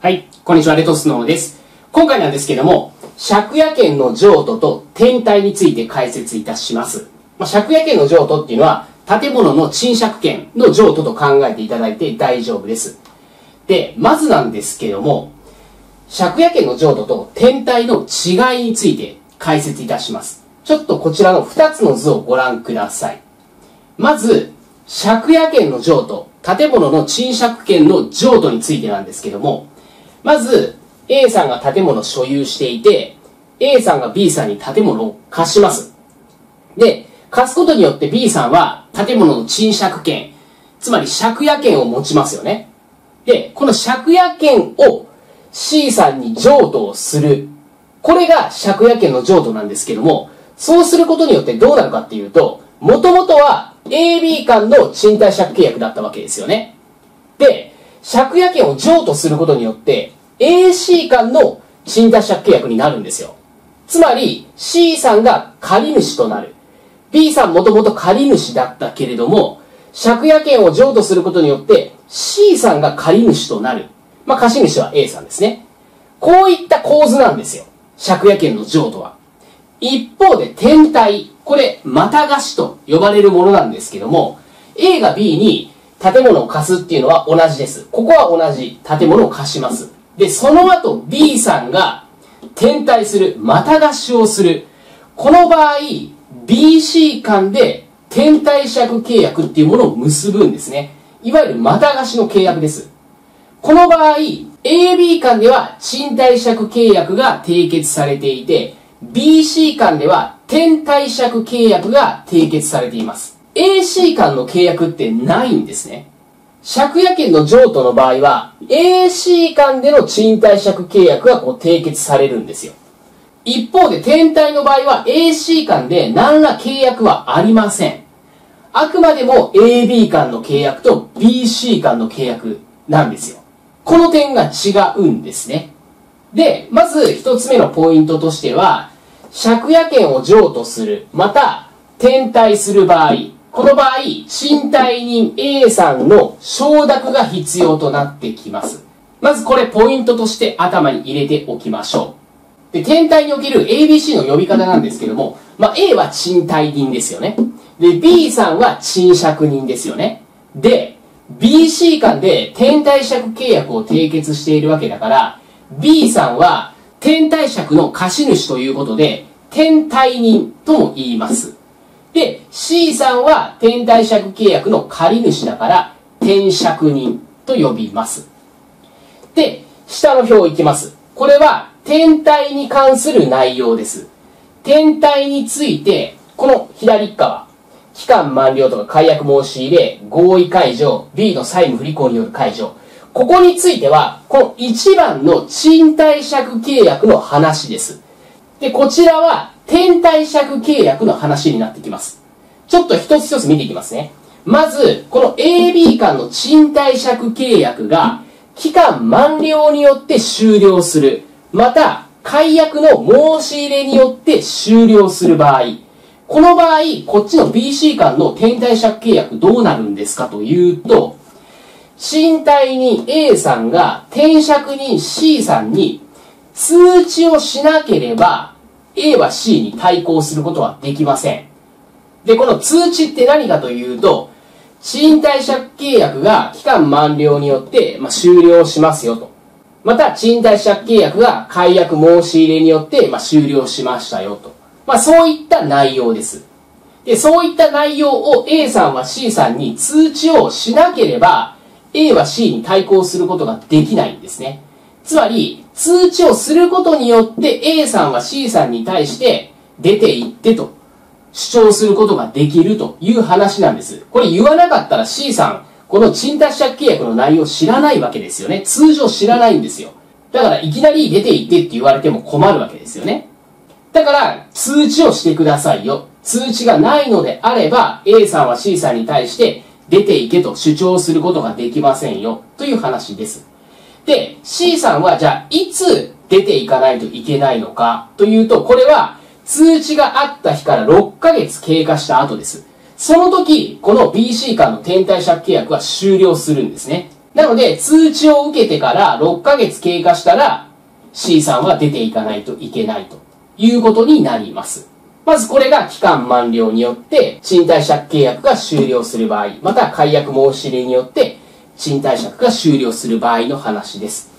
はい、こんにちは、レトスノーです。今回なんですけども、借家権の譲渡と天体について解説いたします。まあ、借家権の譲渡っていうのは、建物の賃借権の譲渡と考えていただいて大丈夫です。で、まずなんですけども、借家権の譲渡と天体の違いについて解説いたします。ちょっとこちらの2つの図をご覧ください。まず、借家権の譲渡、建物の賃借権の譲渡についてなんですけども、まず、A さんが建物を所有していて、A さんが B さんに建物を貸します。で、貸すことによって B さんは建物の賃借権、つまり借家権を持ちますよね。で、この借家権を C さんに譲渡をする。これが借家権の譲渡なんですけども、そうすることによってどうなるかっていうと、もともとは AB 間の賃貸借契約だったわけですよね。で、借家権を譲渡することによって AC 間の賃貸借契約になるんですよ。つまり C さんが借主となる。B さんもともと借主だったけれども、借家権を譲渡することによって C さんが借主となる。まあ、貸主は A さんですね。こういった構図なんですよ。借家権の譲渡は。一方で天体。これ、また貸しと呼ばれるものなんですけども、A が B に建物を貸すっていうのは同じです。ここは同じ建物を貸します。で、その後 B さんが天体する、また貸しをする。この場合、BC 間で天体借契約っていうものを結ぶんですね。いわゆるまた貸しの契約です。この場合、AB 間では賃貸借契約が締結されていて、BC 間では天体借契約が締結されています。AC 間の契約ってないんですね。借家権の譲渡の場合は、AC 間での賃貸借契約がこう締結されるんですよ。一方で天体の場合は AC 間で何ら契約はありません。あくまでも AB 間の契約と BC 間の契約なんですよ。この点が違うんですね。で、まず一つ目のポイントとしては、借家権を譲渡する、また、転退する場合、この場合、賃貸人 A さんの承諾が必要となってきます。まずこれポイントとして頭に入れておきましょう。で、天体における ABC の呼び方なんですけども、まあ、A は賃貸人ですよね。で、B さんは賃借人ですよね。で、BC 間で天体借契約を締結しているわけだから、B さんは天体借の貸主ということで、天体人とも言います。で、C さんは天体借契約の借主だから、天借人と呼びます。で、下の表いきます。これは天体に関する内容です。天体について、この左側、期間満了とか解約申し入れ、合意解除、B の債務不履行による解除。ここについては、この1番の賃貸借契約の話です。で、こちらは、天貸借契約の話になってきます。ちょっと一つ一つ見ていきますね。まず、この AB 間の賃貸借契約が、期間満了によって終了する。また、解約の申し入れによって終了する場合、この場合、こっちの BC 間の天体借契約どうなるんですかというと、賃貸人 A さんが転借人 C さんに通知をしなければ A は C に対抗することはできません。で、この通知って何かというと、賃貸借契約が期間満了によって、まあ、終了しますよと。また、賃貸借契約が解約申し入れによって、まあ、終了しましたよと。まあそういった内容です。で、そういった内容を A さんは C さんに通知をしなければ、A は C に対抗することができないんですね。つまり、通知をすることによって A さんは C さんに対して出て行ってと主張することができるという話なんです。これ言わなかったら C さん、この賃貸借契約の内容を知らないわけですよね。通常知らないんですよ。だからいきなり出て行ってって言われても困るわけですよね。だから、通知をしてくださいよ。通知がないのであれば、A さんは C さんに対して出ていけと主張することができませんよ。という話です。で、C さんはじゃあ、いつ出ていかないといけないのかというと、これは通知があった日から6ヶ月経過した後です。その時、この BC 間の天体借契約は終了するんですね。なので、通知を受けてから6ヶ月経過したら、C さんは出ていかないといけないということになります。まずこれが期間満了によって賃貸借契約が終了する場合、また解約申し入れによって賃貸借が終了する場合の話です。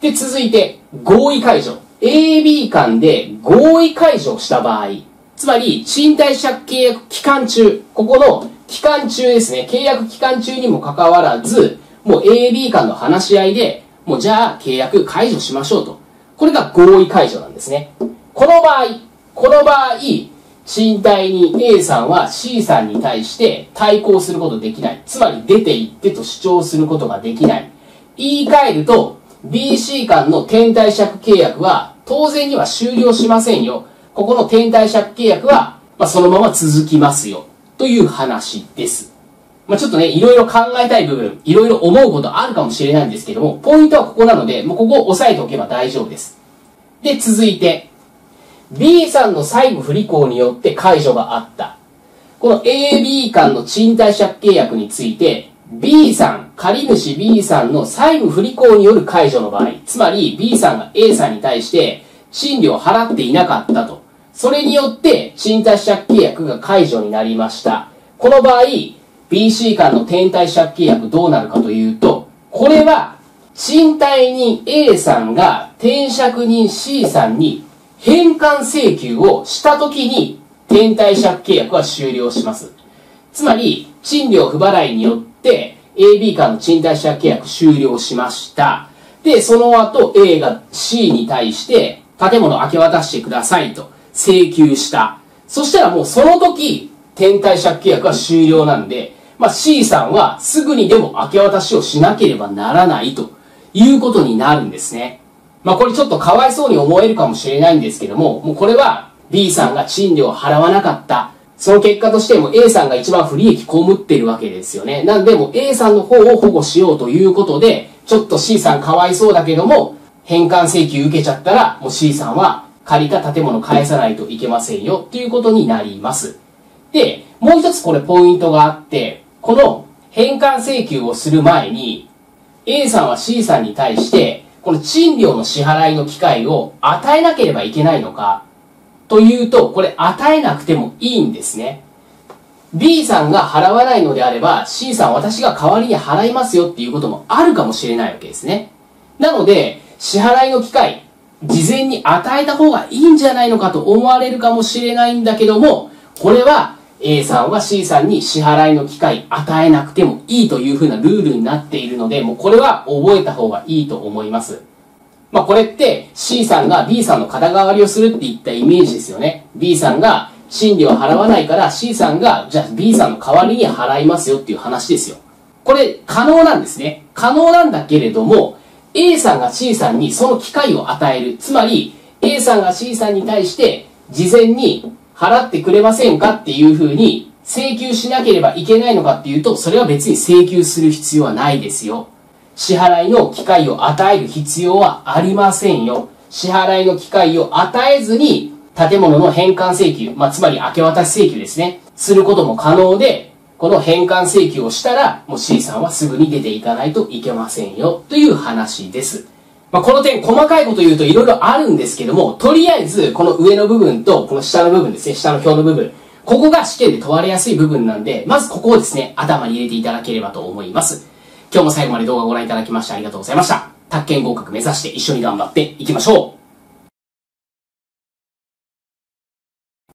で、続いて合意解除。AB 間で合意解除した場合、つまり賃貸借契約期間中、ここの期間中ですね、契約期間中にもかかわらず、もう AB 間の話し合いで、もうじゃあ契約解除しましょうと。これが合意解除なんですね。この場合、この場合、賃貸に A さんは C さんに対して対抗することできない。つまり出て行ってと主張することができない。言い換えると、BC 間の天体借契約は当然には終了しませんよ。ここの天体借契約は、まあ、そのまま続きますよ。という話です。まあ、ちょっとね、いろいろ考えたい部分、いろいろ思うことあるかもしれないんですけども、ポイントはここなので、もうここを押さえておけば大丈夫です。で、続いて、B さんの債務不履行によって解除があった。この AB 間の賃貸借契約について、B さん、借主 B さんの債務不履行による解除の場合、つまり B さんが A さんに対して賃料を払っていなかったと。それによって賃貸借契約が解除になりました。この場合、BC 間の天体借契約どうなるかというと、これは賃貸人 A さんが転借人 C さんに返還請求をしたときに、天体借契約は終了します。つまり、賃料不払いによって、AB 間の賃貸借契約終了しました。で、その後 A が C に対して、建物を明け渡してくださいと請求した。そしたらもうその時、天体借契約は終了なんで、まあ、C さんはすぐにでも明け渡しをしなければならないということになるんですね。まあこれちょっとかわいそうに思えるかもしれないんですけども、もうこれは B さんが賃料を払わなかった。その結果としても A さんが一番不利益被ってるわけですよね。なんでも A さんの方を保護しようということで、ちょっと C さんかわいそうだけども、返還請求受けちゃったら、もう C さんは借りた建物返さないといけませんよっていうことになります。で、もう一つこれポイントがあって、この返還請求をする前に、A さんは C さんに対して、この賃料の支払いの機会を与えなければいけないのかというと、これ与えなくてもいいんですね。B さんが払わないのであれば、C さん私が代わりに払いますよっていうこともあるかもしれないわけですね。なので、支払いの機会、事前に与えた方がいいんじゃないのかと思われるかもしれないんだけども、これは A さんは C さんに支払いの機会与えなくてもいいというふうなルールになっているので、もうこれは覚えた方がいいと思います。まあこれって C さんが B さんの肩代わりをするっていったイメージですよね。B さんが賃料を払わないから C さんがじゃあ B さんの代わりに払いますよっていう話ですよ。これ可能なんですね。可能なんだけれども、A さんが C さんにその機会を与える。つまり A さんが C さんに対して事前に払ってくれませんかっていうふうに請求しなければいけないのかっていうと、それは別に請求する必要はないですよ。支払いの機会を与える必要はありませんよ。支払いの機会を与えずに、建物の返還請求、まあ、つまり明け渡し請求ですね。することも可能で、この返還請求をしたら、もう C さんはすぐに出ていかないといけませんよ、という話です。まあ、この点、細かいこと言うと色々あるんですけども、とりあえず、この上の部分と、この下の部分ですね、下の表の部分。ここが試験で問われやすい部分なんで、まずここをですね、頭に入れていただければと思います。今日も最後まで動画をご覧いただきましてありがとうございました。宅建合格目指して一緒に頑張っていきましょう